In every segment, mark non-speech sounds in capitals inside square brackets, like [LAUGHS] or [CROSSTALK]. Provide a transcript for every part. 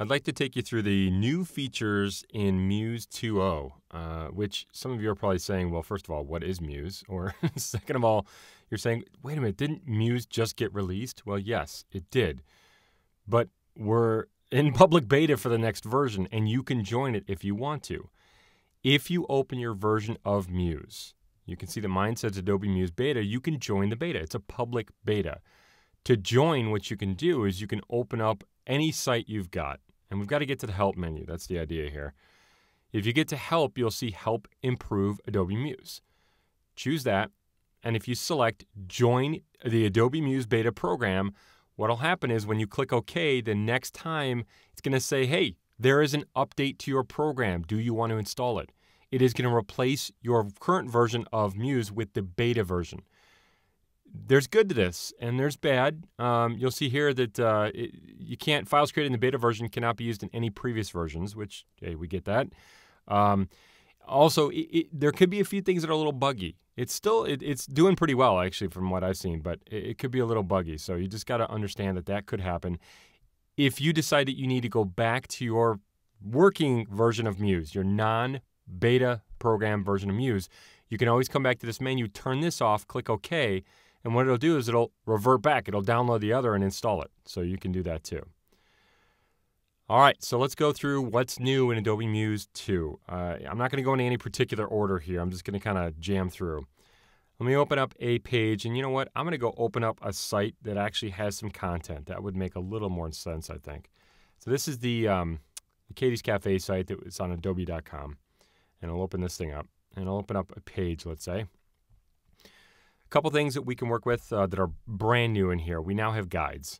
I'd like to take you through the new features in Muse 2.0, uh, which some of you are probably saying, well, first of all, what is Muse? Or [LAUGHS] second of all, you're saying, wait a minute, didn't Muse just get released? Well, yes, it did. But we're in [LAUGHS] public beta for the next version, and you can join it if you want to. If you open your version of Muse, you can see the mine says Adobe Muse Beta, you can join the beta. It's a public beta. To join, what you can do is you can open up any site you've got and we've got to get to the help menu. That's the idea here. If you get to help, you'll see help improve Adobe Muse. Choose that. And if you select join the Adobe Muse beta program, what'll happen is when you click OK, the next time it's going to say, hey, there is an update to your program. Do you want to install it? It is going to replace your current version of Muse with the beta version there's good to this and there's bad. Um, you'll see here that uh, it, you can't files created in the beta version cannot be used in any previous versions, which hey, we get that. Um, also, it, it, there could be a few things that are a little buggy. It's still it, it's doing pretty well actually from what I've seen, but it, could be a little buggy. So you just got to understand that that could happen. If you decide that you need to go back to your working version of Muse, your non-beta program version of Muse, you can always come back to this menu, turn this off, click OK and what it'll do is it'll revert back. It'll download the other and install it. So you can do that too. All right, so let's go through what's new in Adobe Muse 2. Uh, I'm not going to go into any particular order here. I'm just going to kind of jam through. Let me open up a page, and you know what? I'm going to go open up a site that actually has some content. That would make a little more sense, I think. So this is the, um, the Katie's Cafe site that was on adobe.com. And I'll open this thing up. And I'll open up a page, let's say. A couple things that we can work with uh, that are brand new in here. We now have guides.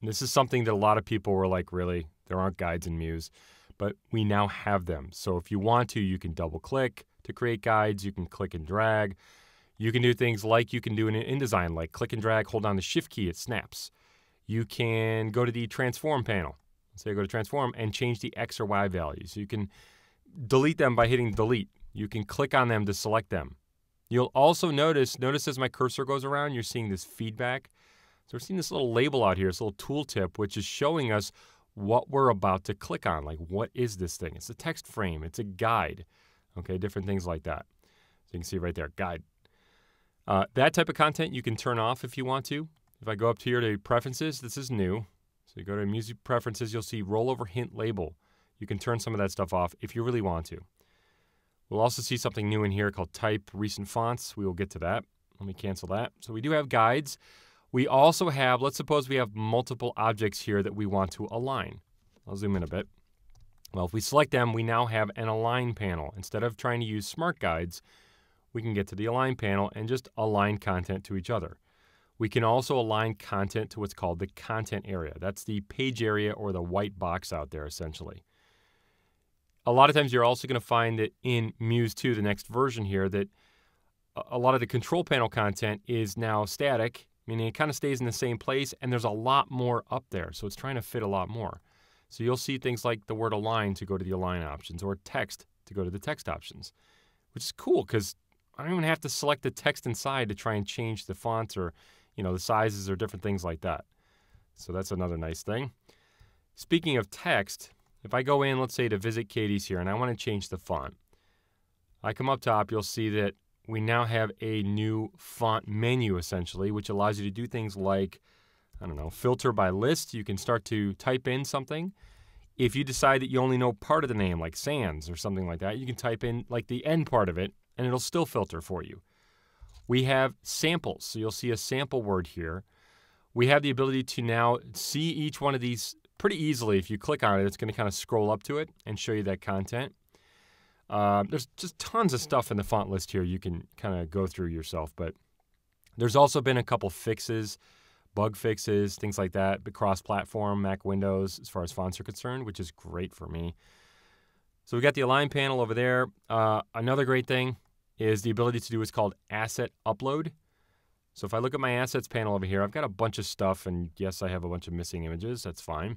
And this is something that a lot of people were like, really, there aren't guides in Muse, but we now have them. So if you want to, you can double click to create guides. You can click and drag. You can do things like you can do in InDesign, like click and drag, hold down the shift key, it snaps. You can go to the transform panel. Say you go to transform and change the X or Y values. You can delete them by hitting delete. You can click on them to select them. You'll also notice, notice as my cursor goes around, you're seeing this feedback. So we're seeing this little label out here, this little tooltip, which is showing us what we're about to click on. Like, what is this thing? It's a text frame. It's a guide. Okay, different things like that. So you can see right there, guide. Uh, that type of content you can turn off if you want to. If I go up here to preferences, this is new. So you go to Muse preferences, you'll see rollover hint label. You can turn some of that stuff off if you really want to. We'll also see something new in here called type recent fonts. We will get to that. Let me cancel that. So we do have guides. We also have, let's suppose we have multiple objects here that we want to align. I'll zoom in a bit. Well, if we select them, we now have an align panel. Instead of trying to use smart guides, we can get to the align panel and just align content to each other. We can also align content to what's called the content area. That's the page area or the white box out there, essentially a lot of times you're also going to find that in Muse 2, the next version here, that a lot of the control panel content is now static, meaning it kind of stays in the same place, and there's a lot more up there. So it's trying to fit a lot more. So you'll see things like the word align to go to the align options or text to go to the text options, which is cool because I don't even have to select the text inside to try and change the fonts or, you know, the sizes or different things like that. So that's another nice thing. Speaking of text, if I go in, let's say to visit Katie's here, and I want to change the font, I come up top, you'll see that we now have a new font menu essentially, which allows you to do things like, I don't know, filter by list. You can start to type in something. If you decide that you only know part of the name, like Sans or something like that, you can type in like the end part of it, and it'll still filter for you. We have samples, so you'll see a sample word here. We have the ability to now see each one of these pretty easily. If you click on it, it's going to kind of scroll up to it and show you that content. Uh, there's just tons of stuff in the font list here you can kind of go through yourself, but there's also been a couple fixes, bug fixes, things like that, cross platform, Mac, Windows, as far as fonts are concerned, which is great for me. So we got the Align panel over there. Uh, another great thing is the ability to do what's called asset upload. So if I look at my assets panel over here, I've got a bunch of stuff, and yes, I have a bunch of missing images. That's fine.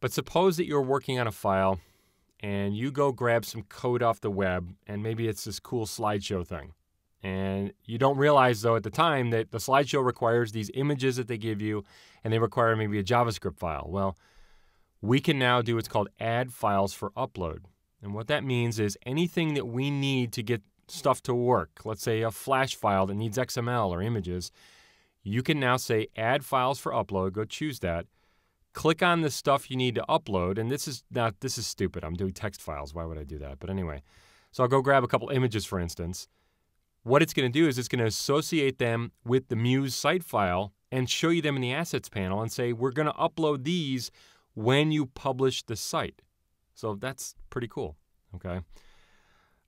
But suppose that you're working on a file and you go grab some code off the web, and maybe it's this cool slideshow thing. And you don't realize, though, at the time that the slideshow requires these images that they give you, and they require maybe a JavaScript file. Well, we can now do what's called add files for upload. And what that means is anything that we need to get stuff to work, let's say a flash file that needs XML or images, you can now say add files for upload, go choose that, click on the stuff you need to upload, and this is not this is stupid. I'm doing text files. Why would I do that? But anyway, so I'll go grab a couple images for instance. What it's going to do is it's going to associate them with the Muse site file and show you them in the assets panel and say we're going to upload these when you publish the site. So that's pretty cool. Okay.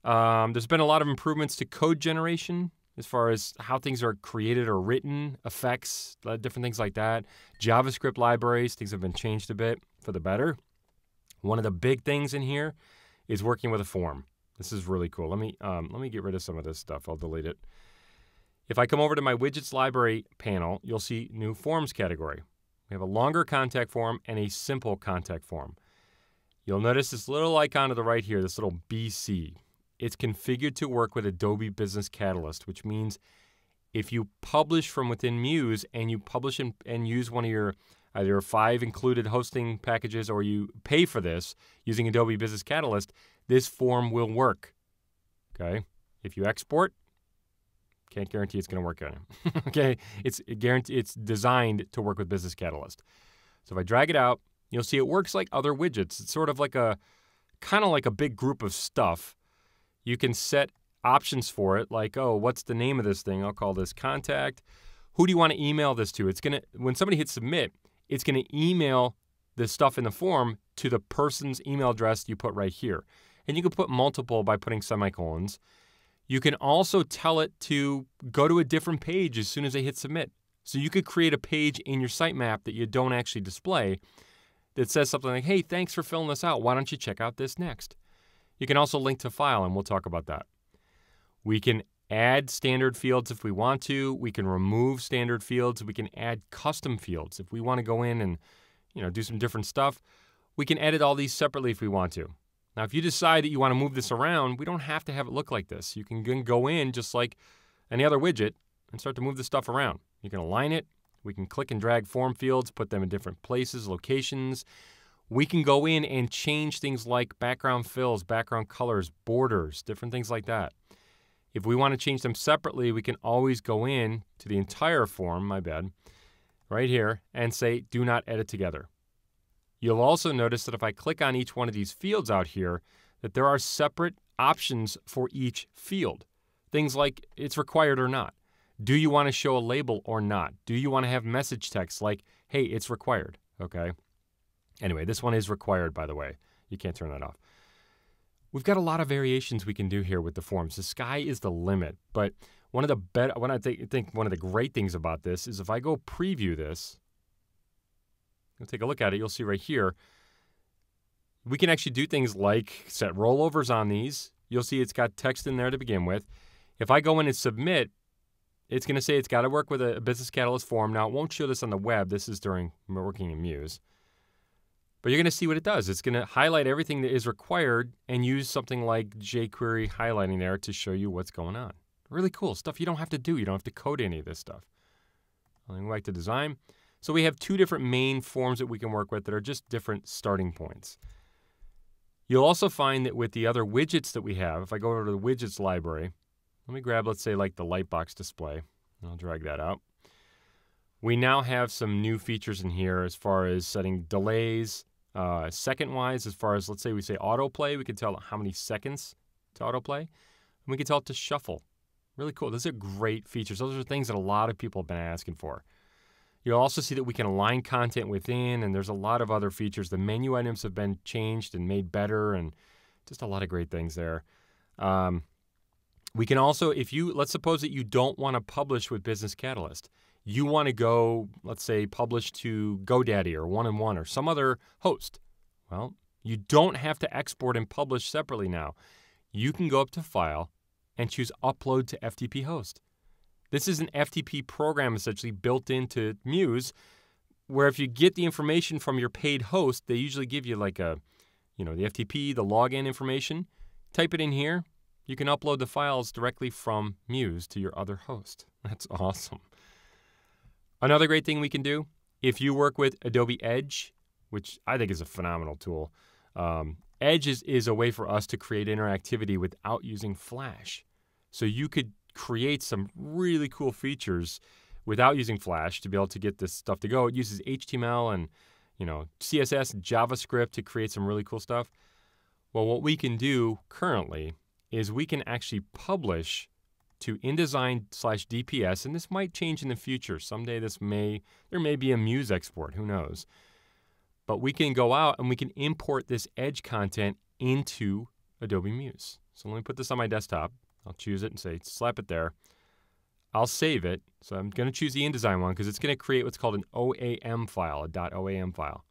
Um, there's been a lot of improvements to code generation as far as how things are created or written, effects, different things like that. JavaScript libraries, things have been changed a bit for the better. One of the big things in here is working with a form. This is really cool. Let me um, let me get rid of some of this stuff. I'll delete it. If I come over to my widgets library panel, you'll see new forms category. We have a longer contact form and a simple contact form. You'll notice this little icon to the right here, this little BC. It's configured to work with Adobe Business Catalyst, which means if you publish from within Muse and you publish and, and use one of your either five included hosting packages or you pay for this using Adobe Business Catalyst, this form will work. Okay? If you export, can't guarantee it's going to work on it. [LAUGHS] okay? It's it it's designed to work with Business Catalyst. So if I drag it out, you'll see it works like other widgets. It's sort of like a kind of like a big group of stuff you can set options for it, like, oh, what's the name of this thing? I'll call this contact. Who do you want to email this to? It's gonna when somebody hits submit, it's gonna email the stuff in the form to the person's email address you put right here. And you can put multiple by putting semicolons. You can also tell it to go to a different page as soon as they hit submit. So you could create a page in your sitemap that you don't actually display that says something like, hey, thanks for filling this out. Why don't you check out this next? You can also link to file, and we'll talk about that. We can add standard fields if we want to. We can remove standard fields. We can add custom fields if we want to go in and you know do some different stuff. We can edit all these separately if we want to. Now, if you decide that you want to move this around, we don't have to have it look like this. You can go in just like any other widget and start to move the stuff around. You can align it. We can click and drag form fields, put them in different places, locations we can go in and change things like background fills, background colors, borders, different things like that. If we want to change them separately, we can always go in to the entire form, my bad, right here, and say do not edit together. You'll also notice that if I click on each one of these fields out here, that there are separate options for each field. Things like it's required or not. Do you want to show a label or not? Do you want to have message text like, hey, it's required? Okay. Anyway, this one is required, by the way. You can't turn that off. We've got a lot of variations we can do here with the forms. The sky is the limit. But one of the better, what I th- think one of the great things about this is if I go preview this, you'll take a look at it. You'll see right here, we can actually do things like set rollovers on these. You'll see it's got text in there to begin with. If I go in and submit, it's going to say it's got to work with a Business Catalyst form. Now, it won't show this on the web. This is during working in Muse. But you're going to see what it does. It's going to highlight everything that is required and use something like jQuery highlighting there to show you what's going on. Really cool stuff you don't have to do. You don't have to code any of this stuff. I'll go back to design. So we have two different main forms that we can work with that are just different starting points. You'll also find that with the other widgets that we have, if I go over to the widgets library, let me grab, let's say, like the lightbox display. I'll drag that out. We now have some new features in here as far as setting delays, uh, second wise, as far as let's say we say autoplay, we can tell how many seconds to autoplay, and we can tell it to shuffle. Really cool. Those are great features. Those are things that a lot of people have been asking for. You'll also see that we can align content within, and there's a lot of other features. The menu items have been changed and made better, and just a lot of great things there. Um, we can also, if you, let's suppose that you don't want to publish with Business Catalyst you want to go, let's say, publish to GoDaddy or One and One or some other host. Well, you don't have to export and publish separately now. You can go up to File and choose Upload to FTP Host. This is an FTP program essentially built into Muse, where if you get the information from your paid host, they usually give you like a, you know, the FTP, the login information. Type it in here. You can upload the files directly from Muse to your other host. That's [LAUGHS] awesome. Another great thing we can do if you work with Adobe Edge, which I think is a phenomenal tool. Um, Edge is, is a way for us to create interactivity without using Flash. So you could create some really cool features without using Flash to be able to get this stuff to go. It uses HTML and you know CSS JavaScript to create some really cool stuff. Well, what we can do currently is we can actually publish to InDesign slash DPS, and this might change in the future. Someday this may, there may be a Muse export, who knows. But we can go out and we can import this Edge content into Adobe Muse. So let me put this on my desktop. I'll choose it and say slap it there. I'll save it. So I'm going to choose the InDesign one because it's going to create what's called an OAM file, a .oam file.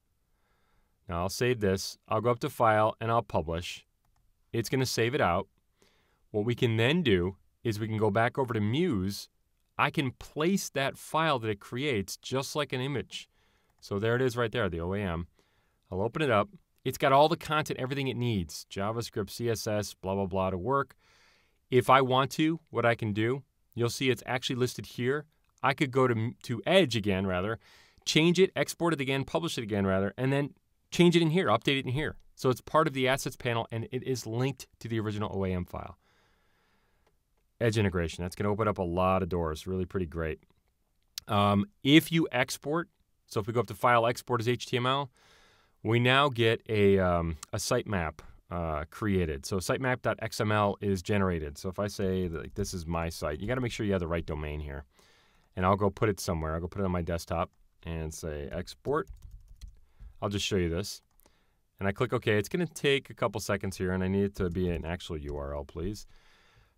Now I'll save this. I'll go up to File and I'll publish. It's going to save it out. What we can then do is we can go back over to Muse. I can place that file that it creates just like an image. So there it is right there, the OAM. I'll open it up. It's got all the content, everything it needs JavaScript, CSS, blah, blah, blah to work. If I want to, what I can do, you'll see it's actually listed here. I could go to, to Edge again, rather, change it, export it again, publish it again, rather, and then change it in here, update it in here. So it's part of the assets panel and it is linked to the original OAM file. Edge integration, that's going to open up a lot of doors. Really pretty great. Um, if you export, so if we go up to File, Export as HTML, we now get a, um, a sitemap uh, created. So sitemap.xml is generated. So if I say that this is my site, you got to make sure you have the right domain here. And I'll go put it somewhere. I'll go put it on my desktop and say export. I'll just show you this. And I click OK. It's going to take a couple seconds here, and I need it to be an actual URL, please.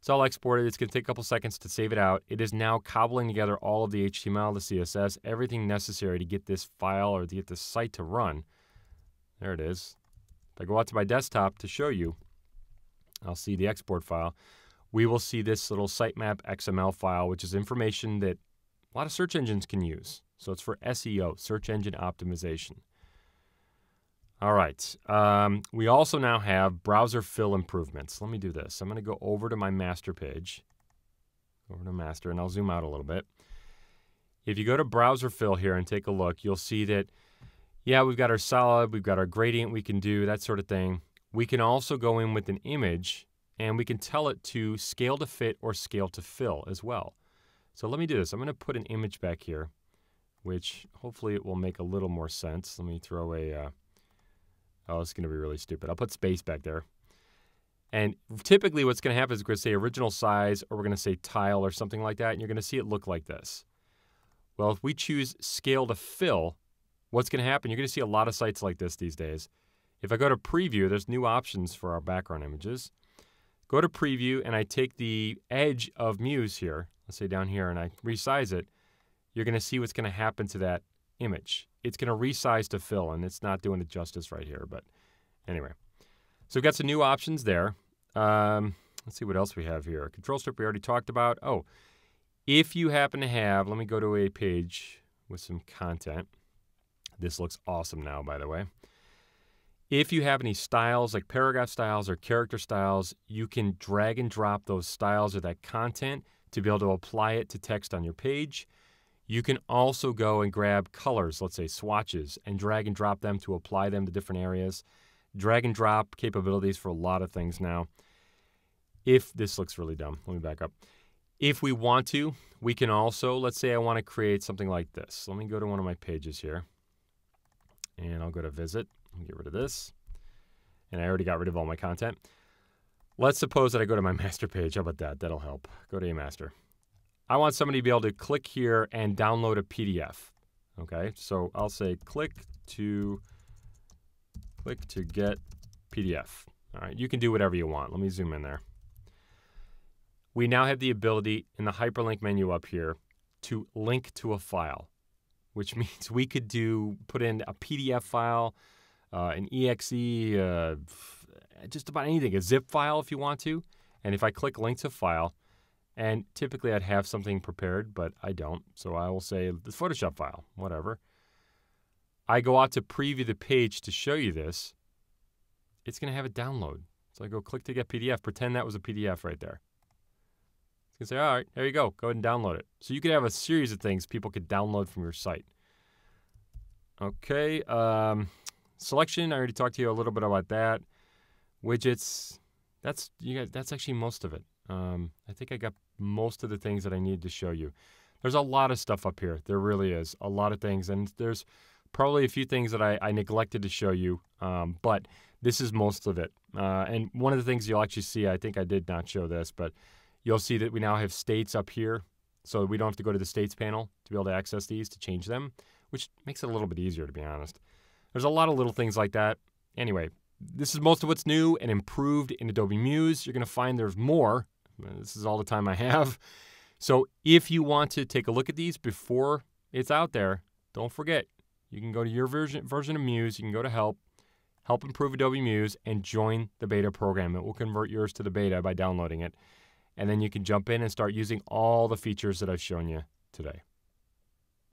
So I'll export it. It's going to take a couple seconds to save it out. It is now cobbling together all of the HTML, the CSS, everything necessary to get this file or to get this site to run. There it is. If I go out to my desktop to show you, I'll see the export file. We will see this little sitemap XML file, which is information that a lot of search engines can use. So it's for SEO, search engine optimization. All right. Um, we also now have browser fill improvements. Let me do this. I'm going to go over to my master page, over to master, and I'll zoom out a little bit. If you go to browser fill here and take a look, you'll see that, yeah, we've got our solid, we've got our gradient we can do, that sort of thing. We can also go in with an image and we can tell it to scale to fit or scale to fill as well. So let me do this. I'm going to put an image back here, which hopefully it will make a little more sense. Let me throw a, uh, Oh, it's going to be really stupid. I'll put space back there. And typically what's going to happen is we're going to say original size or we're going to say tile or something like that, and you're going to see it look like this. Well, if we choose scale to fill, what's going to happen? You're going to see a lot of sites like this these days. If I go to preview, there's new options for our background images. Go to preview and I take the edge of Muse here, let's say down here, and I resize it, you're going to see what's going to happen to that image. It's going to resize to fill, and it's not doing it justice right here. But anyway, so we've got some new options there. Um, let's see what else we have here. Control strip we already talked about. Oh, if you happen to have, let me go to a page with some content. This looks awesome now, by the way. If you have any styles like paragraph styles or character styles, you can drag and drop those styles or that content to be able to apply it to text on your page. You can also go and grab colors, let's say swatches, and drag and drop them to apply them to different areas. Drag and drop capabilities for a lot of things now. If this looks really dumb, let me back up. If we want to, we can also, let's say I want to create something like this. Let me go to one of my pages here. And I'll go to visit get rid of this. And I already got rid of all my content. Let's suppose that I go to my [LAUGHS] master page. How about that? That'll help. Go to a master. I want somebody to be able to click here and download a PDF. Okay, so I'll say click to click to get PDF. All right, you can do whatever you want. Let me zoom in there. We now have the ability in the hyperlink menu up here to link to a file, which [LAUGHS] means we could do put in a PDF file, uh, an exe, uh, just about anything, a zip file if you want to. And if I click link to file, and typically I'd have something prepared, but I don't. So I will say the Photoshop file, whatever. I go out to preview the page to show you this. It's going to have a download. So I go click to get PDF. Pretend that was a PDF right there. It's going to say, all right, there you go. Go ahead and download it. So you could have a series of things people could download from your site. Okay. Um, Selection, I already talked to you a little bit about that. Widgets, that's you guys, that's actually most of it. Um, I think I got most of the things that I need to show you. There's a lot of stuff up here. There really is a lot of things, and there's probably a few things that I, I neglected to show you, um, but this is most of it. Uh, and one of the things you'll actually see, I think I did not show this, but you'll see that we now have states up here, so we don't have to go to the states panel to be able to access these to change them, which makes it a little bit easier to be honest. There's a lot of little things like that. Anyway, this is most of what's new and improved in Adobe Muse. You're going to find there's more. This is all the time I have. So if you want to take a look at these before it's out there, don't forget, you can go to your version, version of Muse, you can go to Help, Help Improve Adobe Muse, and join the beta program. It will convert yours to the beta by downloading it. And then you can jump in and start using all the features that I've shown you today.